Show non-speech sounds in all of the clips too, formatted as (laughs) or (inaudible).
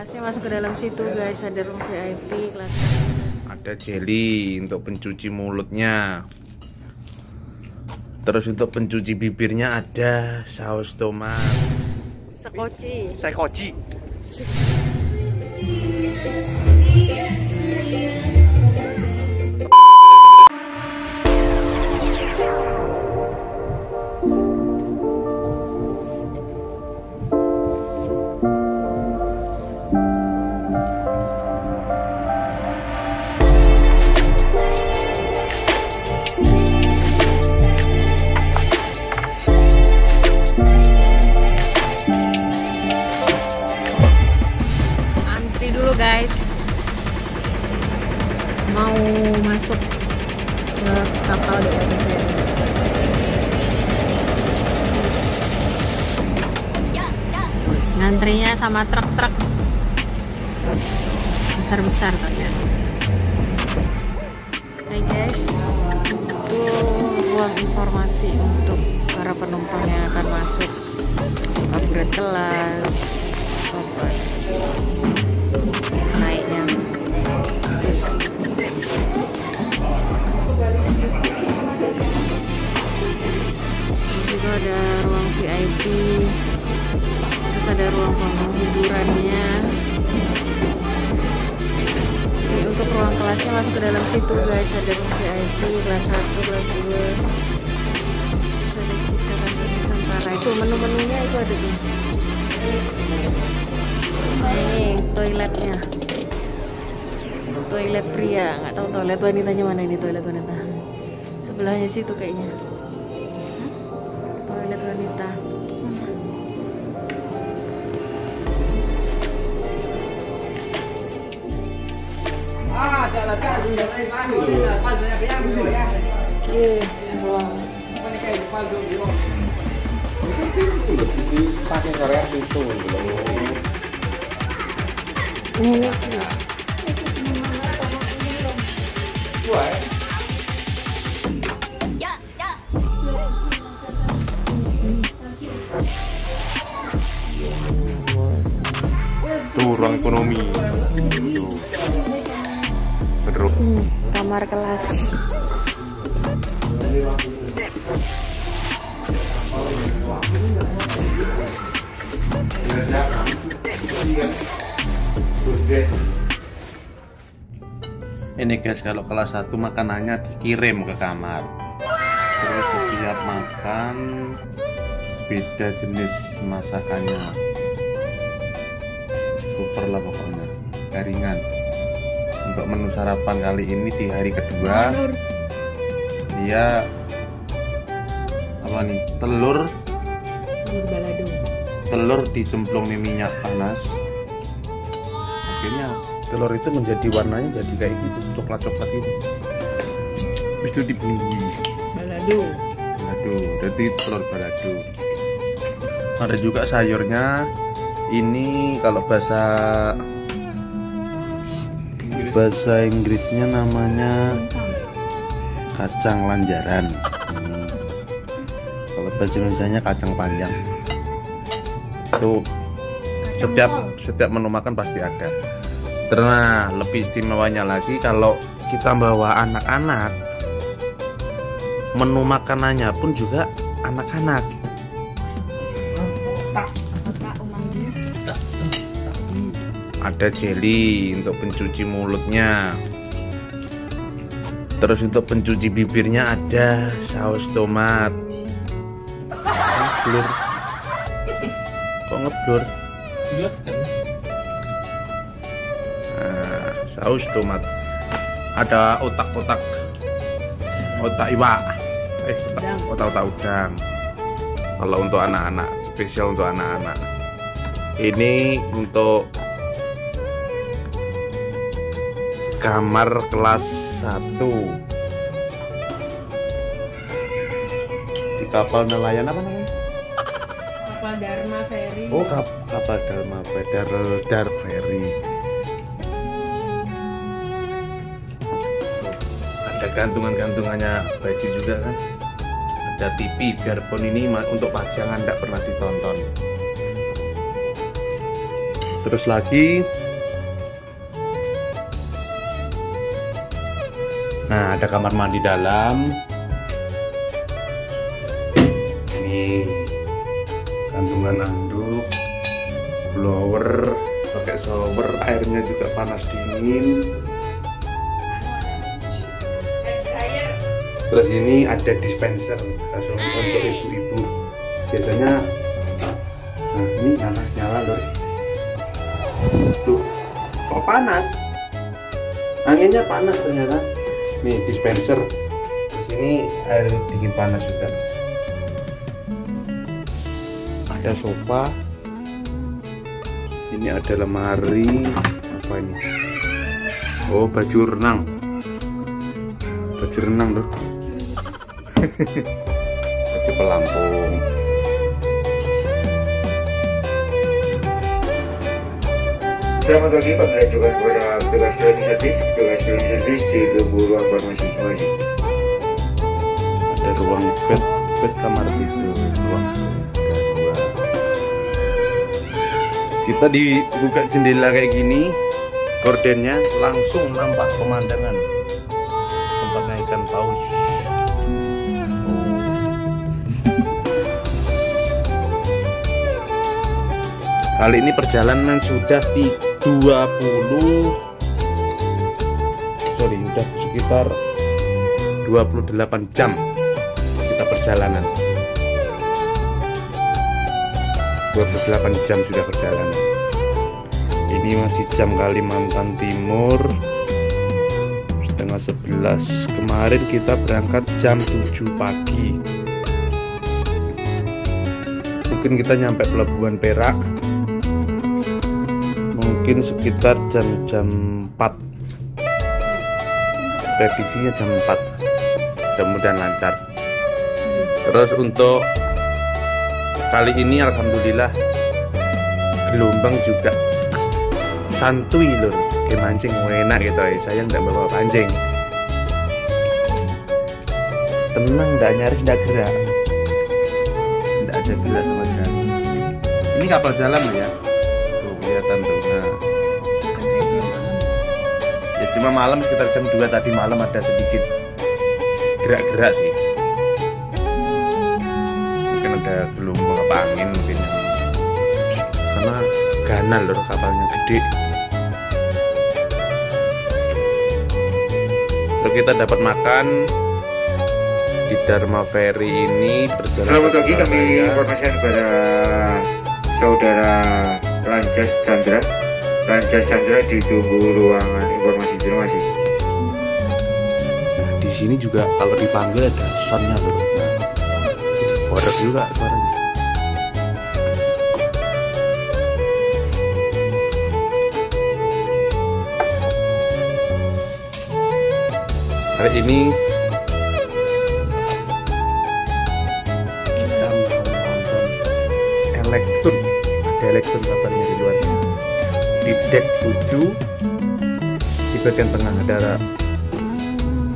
kelasnya masuk ke dalam situ guys. Ada room VIP kelas. Ada jelly untuk pencuci mulutnya. Terus untuk pencuci bibirnya ada saus tomat. Sekoci. Sekoci ngantrinya sama truk-truk. Besar-besar ternyata Hai guys itu ruang informasi untuk para penumpang yang akan masuk. Upgrade kelas apa naiknya. Terus ini juga ada ruang VIP ada ruang ruang hiburannya. Ini untuk ruang kelasnya masuk ke dalam situ guys. Ada ruang VIP kelas 1 kelas 2 terus ada sekitaran Nusantara. Itu menu-menunya itu ada tuh ini toiletnya. Toilet pria. Nggak tahu toilet wanitanya mana ini toilet wanita. Sebelahnya situ kayaknya. Toilet wanita ini tuh ruang ekonomi kamar kelas. Ini guys kalau kelas 1 makanannya dikirim ke kamar. Terus setiap makan beda jenis masakannya. Super lah pokoknya. Garingan untuk menu sarapan kali ini di hari kedua. Dia apa nih? Telur. Telur balado. Telur dicemplung di minyak panas. Akhirnya telur itu menjadi warnanya jadi kayak gitu coklat coklat itu habis itu dibumbui balado. Balado. Jadi telur balado. Ada juga sayurnya. Ini kalau bahasa bahasa Inggrisnya namanya kacang lanjaran. Ini kalau bahasa Indonesia kacang panjang. Itu setiap setiap menu makan pasti ada. Karena lebih istimewanya lagi kalau kita bawa anak-anak menu makanannya pun juga anak-anak ada jelly untuk pencuci mulutnya. Terus untuk pencuci bibirnya ada saus tomat. Ngeblur. Kok ngeblur? Nah, saus tomat. Ada otak-otak. Otak iwa. Eh otak otak, otak udang. Kalau untuk anak-anak spesial untuk anak-anak. Ini untuk kamar kelas 1 di kapal nelayan apa namanya? kapal Dharma Ferry Oh kap kapal Dharma Dar Dar Ferry. Ada gantungan-gantungannya baju juga kan. Ada TV biarpun ini untuk pajangan tidak pernah ditonton. terus lagi nah ada kamar mandi dalam. Ini kandungan anduk blower pakai shower airnya juga panas dingin. Terus ini ada dispenser langsung untuk ibu-ibu. Biasanya nah ini nyala nyala loh tuh kok panas? Anginnya panas ternyata nih dispenser. Terus ini air dingin panas juga. Ada sofa. Ini ada lemari. Apa ini? Oh baju renang. Baju renang loh (laughs) baju pelampung Selamat pagi mengajukan kepada petugas cleaning service, petugas cleaning service di Gembu Ruang Semadi. ada ruang bed bed kamar tidur ruang bed ada dua kita dibuka jendela kayak gini. Gordennya langsung nampak pemandangan. Tempatnya ikan paus. Kali ini perjalanan sudah di 20 sorry udah sekitar 28 jam kita perjalanan. 28 jam sudah perjalanan. Ini masih jam Kalimantan Timur. Setengah 11 kemarin kita berangkat jam 7 pagi. Mungkin kita nyampe pelabuhan Perak mungkin sekitar jam-jam 4 prediksinya jam 4 mudah-mudahan lancar. Terus untuk kali ini alhamdulillah gelombang juga santuy loh kayak mancing enak gitu. Ya saya nggak bawa pancing. Tenang nggak nyaris nggak gerak. Nggak ada gerak sama sekali. Ini kapal jalan ya 5 malam sekitar jam 2 tadi malam ada sedikit gerak-gerak sih. Mungkin ada gelombang apa angin mungkin. Karena ganal loh kapalnya gede. Lalu kita dapat makan di Dharma Ferry ini berjalan Selamat pagi kami informasikan kepada saudara Ranjas Chandra. Lanjas Chandra ditunggu ruangan informasi kasih. Nah, di sini juga kalau dipanggil ada soundnya. Nah, Waduh juga suaranya. Hari ini kita mau nonton elektron, ada elektron kabarnya di luar. Di deck 7 di bagian tengah ada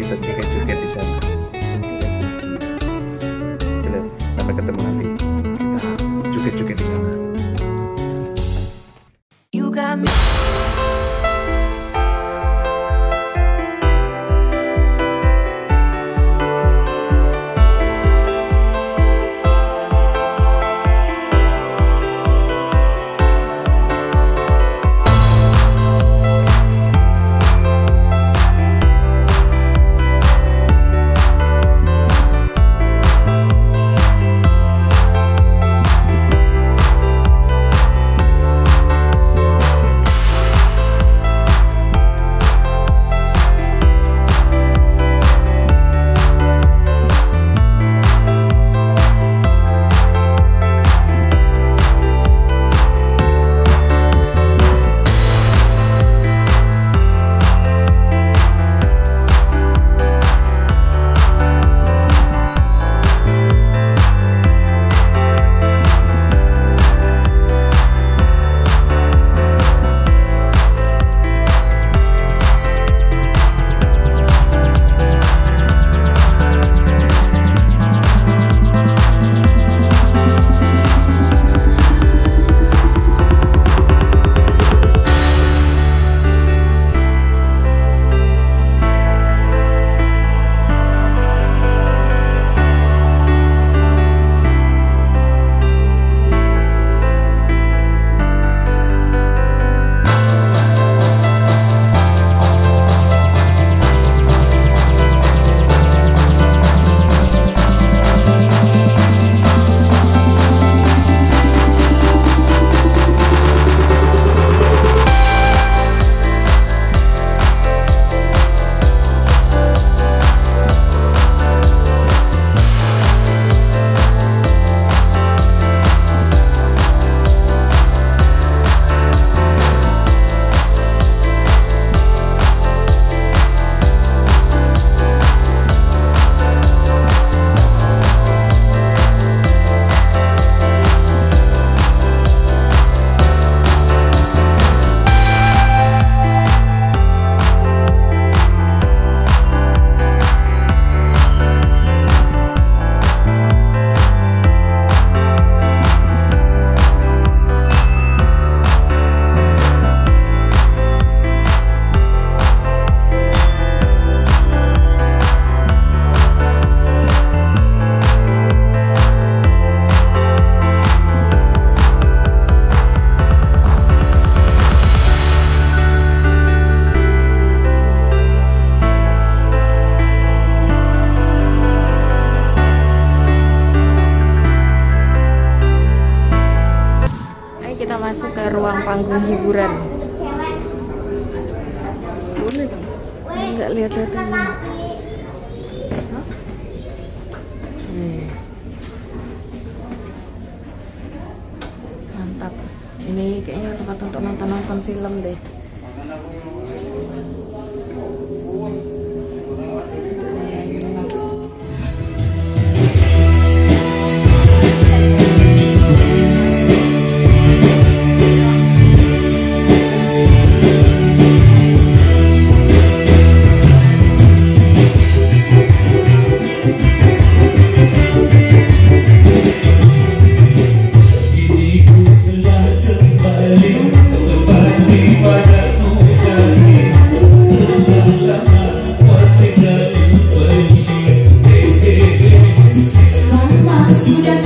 kita joget-joget di sana. Sampai ketemu nanti. Kita joget-joget di sana. You got me. Ruang panggung hiburan. Boleh? Enggak lihat datanya. Nih. Mantap. Ini kayaknya tempat untuk nonton-nonton film deh. siga